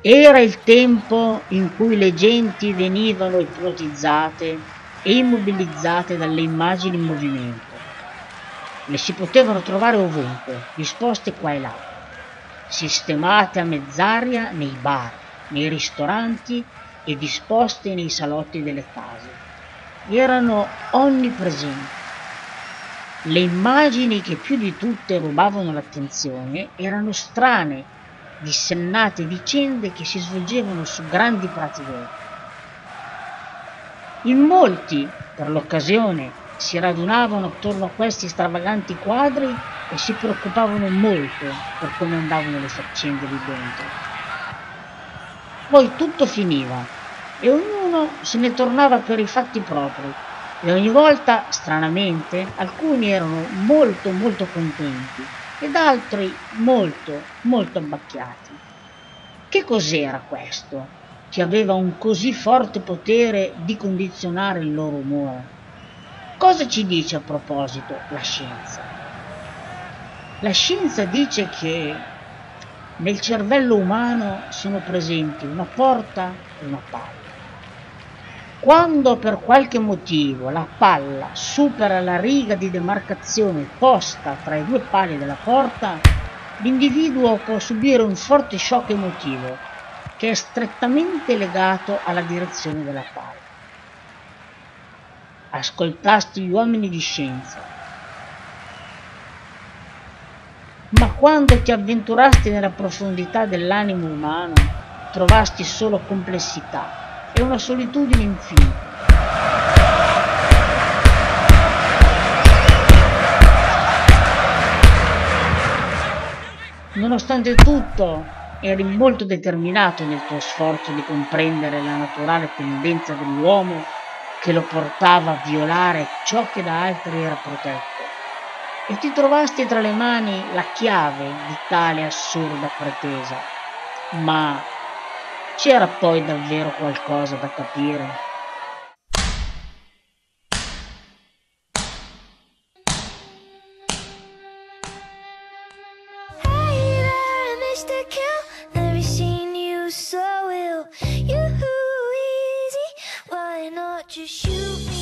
Era il tempo in cui le genti venivano ipnotizzate e immobilizzate dalle immagini in movimento. Le si potevano trovare ovunque, disposte qua e là, sistemate a mezz'aria nei bar, nei ristoranti e disposte nei salotti delle case. Erano onnipresenti. Le immagini che più di tutte rubavano l'attenzione erano strane, dissennate vicende che si svolgevano su grandi prati verdi. In molti, per l'occasione, si radunavano attorno a questi stravaganti quadri e si preoccupavano molto per come andavano le faccende lì dentro. Poi tutto finiva e ognuno se ne tornava per i fatti propri e ogni volta, stranamente, alcuni erano molto molto contenti ed altri molto molto abbacchiati. Che cos'era questo che aveva un così forte potere di condizionare il loro umore? Cosa ci dice a proposito la scienza? La scienza dice che nel cervello umano sono presenti una porta e una palla. Quando per qualche motivo la palla supera la riga di demarcazione posta tra i due pali della porta, l'individuo può subire un forte shock emotivo che è strettamente legato alla direzione della palla. Ascoltasti gli uomini di scienza. Ma quando ti avventurasti nella profondità dell'animo umano, trovasti solo complessità e una solitudine infinita. Nonostante tutto, eri molto determinato nel tuo sforzo di comprendere la naturale tendenza dell'uomo che lo portava a violare ciò che da altri era protetto. E ti trovasti tra le mani la chiave di tale assurda pretesa. Ma c'era poi davvero qualcosa da capire? Hey there,